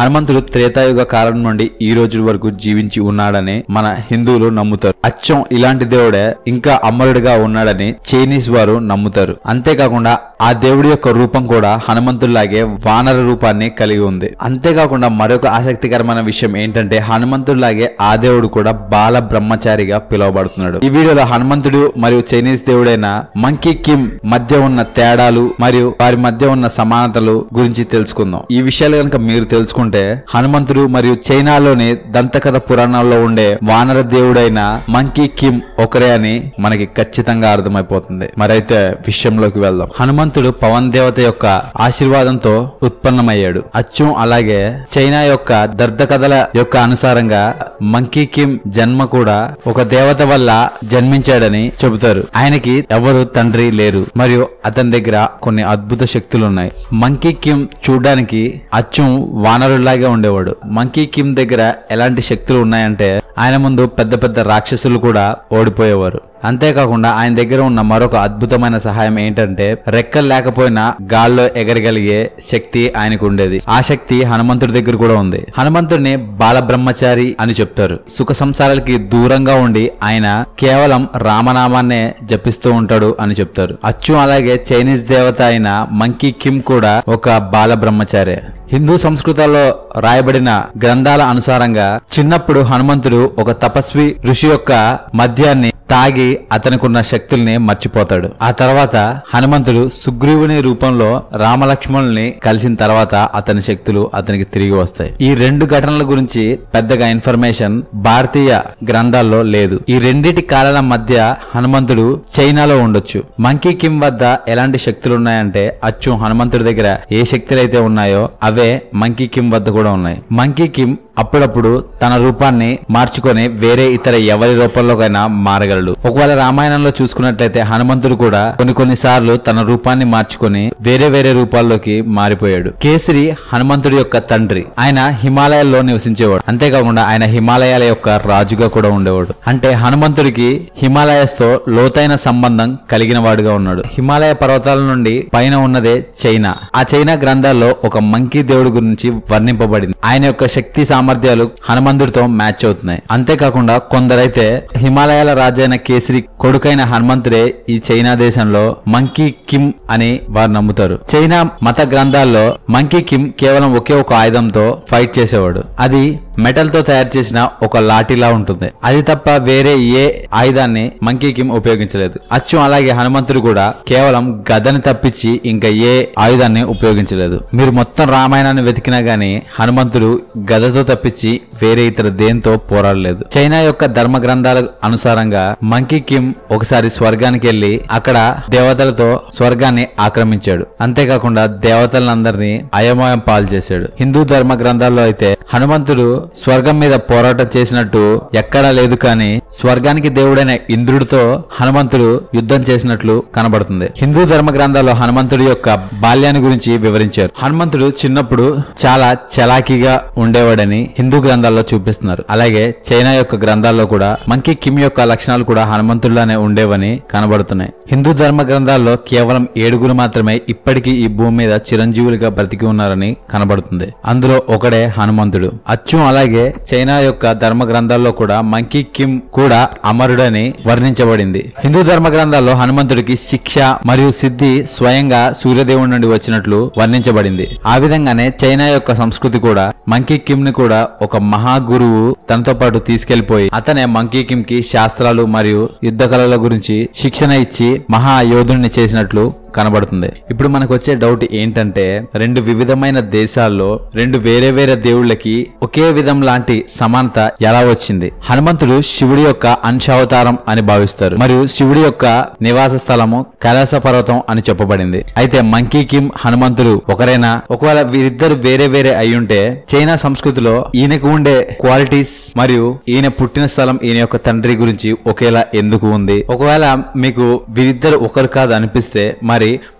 హనుమంతుడు త్రేతాయుగ కాలం నుండి ఈ రోజు వరకు జీవించి ఉన్నాడని మన హిందువులు నమ్ముతారు. అచ్చం ఇలాంటి దేవుడే ఇంకా అమరుడిగా ఉన్నాడని చైనీస్ వారు నమ్ముతారు. అంతేకాకుండా ఆ దేవుడి యొక్క రూపం కూడా హనుమంతుడిలాగే వానర రూపాన్ని కలిగి ఉంది. అంతేకాకుండా మరొక ఆసక్తికరమైన విషయం ఏంటంటే హనుమంతుడిలాగే ఆ దేవుడు కూడా బాల బ్రహ్మచారిగా పిలువబడుతున్నాడు. ఈ వీడియోలో హనుమంతుడు మరియు చైనీస్ దేవుడైన మంకీ కిమ్ మధ్య ఉన్న తేడాలు మరియు వారి మధ్య ఉన్న సమానతలు గురించి తెలుసుకుందాం. ఈ విషయాలు కనుక మీరు తెలుసుకుంటే హనుమంతుడు మరియు చైనాలోని దంతకథ పురాణాల్లో ఉండే వానర దేవుడైన మంకీ కిమ్ ఒకరే అని మనకి ఖచ్చితంగా అర్థమైపోతుంది. మరైతే విషయంలోకి వెళ్దాం. హనుమంతుడు పవన్ దేవత యొక్క ఆశీర్వాదంతో ఉత్పన్నమయ్యాడు. అచ్చం అలాగే చైనా యొక్క దర్ధకథల యొక్క అనుసారంగా మంకీ కిమ్ జన్మ కూడా ఒక దేవత వల్ల జన్మించాడని చెబుతారు. ఆయనకి ఎవరు తండ్రి లేరు. మరియు అతని దగ్గర కొన్ని అద్భుత శక్తులు ఉన్నాయి మంకీ కిమ్ చూడడానికి అచ్చం వానరులాగే ఉండేవాడు. మంకీ కిమ్ దగ్గర ఎలాంటి శక్తులు ఉన్నాయంటే ఆయన ముందు పెద్ద పెద్ద రాక్షసులు కూడా ఓడిపోయేవారు. అంతేకాకుండా ఆయన దగ్గర ఉన్న మరొక అద్భుతమైన సహాయం ఏంటంటే రెక్కలు లేకపోయినా గాల్లో ఎగరగలిగే శక్తి ఆయనకు ఉండేది. ఆ శక్తి హనుమంతుడి దగ్గర కూడా ఉంది. హనుమంతుడిని బాలబ్రహ్మచారి అని చెప్తారు. సుఖ సంసారాలకి దూరంగా ఉండి ఆయన కేవలం రామనామాన్నే జపిస్తూ ఉంటాడు అని చెప్తారు. అచ్చు అలాగే చైనీస్ దేవత అయిన మంకీ కిమ్ కూడా ఒక బాలబ్రహ్మచారే. హిందూ సంస్కృతాల్లో రాయబడిన గ్రంథాల అనుసారంగా చిన్నప్పుడు హనుమంతుడు ఒక తపస్వి ఋషి యొక్క మద్యాన్ని తాగి అతనికున్న శక్తుల్ని మర్చిపోతాడు. ఆ తర్వాత హనుమంతుడు సుగ్రీవుని రూపంలో రామలక్ష్మణుల్ని కలిసిన తర్వాత అతని శక్తులు అతనికి తిరిగి వస్తాయి. ఈ రెండు ఘటనల గురించి పెద్దగా ఇన్ఫర్మేషన్ భారతీయ గ్రంథాల్లో లేదు. ఈ రెండిటి కాలాల మధ్య హనుమంతుడు చైనాలో ఉండొచ్చు. మంకీ కిమ్ వద్ద ఎలాంటి శక్తులు ఉన్నాయంటే అచ్చు హనుమంతుడి దగ్గర ఏ శక్తులు అయితే ఉన్నాయో అవే మంకీ కిమ్ వద్ద కూడా ఉన్నాయి. మంకీ కిమ్ అప్పుడప్పుడు తన రూపాన్ని మార్చుకొని వేరే ఇతర ఎవరి రూపంలోకైనా మారగలడు. ఒకవేళ రామాయణంలో చూసుకున్నట్లయితే హనుమంతుడు కూడా కొన్ని కొన్ని సార్లు తన రూపాన్ని మార్చుకొని వేరే వేరే రూపాల్లోకి మారిపోయాడు. కేసరి హనుమంతుడి యొక్క తండ్రి. ఆయన హిమాలయాల్లో నివసించేవాడు. అంతేకాకుండా ఆయన హిమాలయాల యొక్క రాజుగా కూడా ఉండేవాడు. అంటే హనుమంతుడికి హిమాలయస్తో లోతైన సంబంధం కలిగిన వాడుగా ఉన్నాడు. హిమాలయ పర్వతాల నుండి పైన ఉన్నదే చైనా. ఆ చైనా గ్రంథాల్లో ఒక మంకీ దేవుడి గురించి వర్ణింపబడింది. ఆయన యొక్క శక్తి సామర్థ్యాలు హనుమంతుడితో మ్యాచ్ అవుతున్నాయి. అంతేకాకుండా కొందరైతే హిమాలయాల రాజైన కేసరి కొడుకైన హనుమంతుడే ఈ చైనా దేశంలో మంకీ కిమ్ అని వారు నమ్ముతారు. చైనా మత గ్రంథాల్లో మంకీ కిమ్ కేవలం ఒకే ఒక ఆయుధంతో ఫైట్ చేసేవాడు. అది మెటల్తో తయారు చేసిన ఒక లాఠీలా ఉంటుంది. అది తప్ప వేరే ఏ ఆయుధాన్ని మంకీ కిమ్ ఉపయోగించలేదు. అచ్చం అలాగే హనుమంతుడు కూడా కేవలం గదని తప్పించి ఇంకా ఏ ఆయుధాన్ని ఉపయోగించలేదు. మీరు మొత్తం రామాయణాన్ని వెతికినా గానీ హనుమంతుడు గదతో తప్పించి వేరే ఇతర దేంతో పోరాడలేదు. చైనా యొక్క ధర్మ గ్రంథాల అనుసారంగా మంకీ కిమ్ ఒకసారి స్వర్గానికి వెళ్ళి అక్కడ దేవతలతో స్వర్గాన్ని ఆక్రమించాడు. అంతేకాకుండా దేవతలందరినీ అయమయం పాలు చేశాడు. హిందూ ధర్మ గ్రంథాల్లో అయితే హనుమంతుడు స్వర్గం మీద పోరాటం చేసినట్టు ఎక్కడా లేదు కానీ స్వర్గానికి దేవుడైన ఇంద్రుడితో హనుమంతుడు యుద్ధం చేసినట్లు కనబడుతుంది. హిందూ ధర్మ గ్రంథాల్లో హనుమంతుడి యొక్క బాల్యాన్ని గురించి వివరించారు. హనుమంతుడు చిన్నప్పుడు చాలా చలాకీగా ఉండేవాడని హిందూ గ్రంథాల్లో చూపిస్తున్నారు. అలాగే చైనా యొక్క గ్రంథాల్లో కూడా మంకీ కిమ్ యొక్క లక్షణాలు కూడా హనుమంతుడిలానే ఉండేవని కనబడుతున్నాయి. హిందూ ధర్మ గ్రంథాల్లో కేవలం ఏడుగురు మాత్రమే ఇప్పటికీ ఈ భూమి మీద చిరంజీవులుగా బ్రతికి ఉన్నారని కనబడుతుంది. అందులో ఒకడే హనుమంతుడు. అచ్చు అలాగే చైనా యొక్క ధర్మ గ్రంథాల్లో కూడా మంకీ కిమ్ కూడా అమరుడని వర్ణించబడింది. హిందూ ధర్మ గ్రంథాల్లో హనుమంతుడికి శిక్ష మరియు సిద్ధి స్వయంగా సూర్యదేవుడి నుండి వచ్చినట్లు వర్ణించబడింది. ఆ విధంగానే చైనా యొక్క సంస్కృతి కూడా మంకీ కిమ్ని కూడా ఒక మహా గురువు తనతో పాటు తీసుకెళ్ళిపోయి అతనే మంకీ కిమ్కి శాస్త్రాలు మరియు యుద్ధ కళల గురించి శిక్షణ ఇచ్చి మహా యోధుడిని చేసినట్లు కనబడుతుంది. ఇప్పుడు మనకు వచ్చే డౌట్ ఏంటంటే రెండు వివిధమైన దేశాల్లో రెండు వేరే వేరే దేవుళ్ళకి ఒకే విధం లాంటి సమానత ఎలా వచ్చింది? హనుమంతుడు శివుడి యొక్క అంశావతారం అని భావిస్తారు. మరియు శివుడి యొక్క నివాస స్థలము కైలాస పర్వతం అని చెప్పబడింది. అయితే మంకీ కిమ్ హనుమంతుడు ఒకరైనా ఒకవేళ వీరిద్దరు వేరే వేరే అయ్యుంటే చైనా సంస్కృతిలో ఈయనకు ఉండే క్వాలిటీస్ మరియు ఈయన పుట్టిన స్థలం ఈయన యొక్క తండ్రి గురించి ఒకేలా ఎందుకు ఉంది? ఒకవేళ మీకు వీరిద్దరు ఒకరు కాదు అనిపిస్తే మరి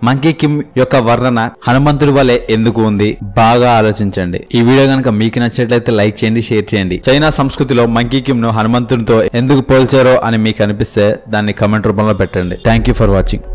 మంకీ కిమ్ యొక్క వర్ణన హనుమంతుడి వలె ఎందుకు ఉంది? బాగా ఆలోచించండి. ఈ వీడియో కనుక మీకు నచ్చినట్లయితే లైక్ చేయండి షేర్ చేయండి. చైనా సంస్కృతిలో మంకీ కిమ్ను హనుమంతునితో ఎందుకు పోల్చారో అని మీకు అనిపిస్తే దాన్ని కమెంట్ రూపంలో పెట్టండి. Thank you for watching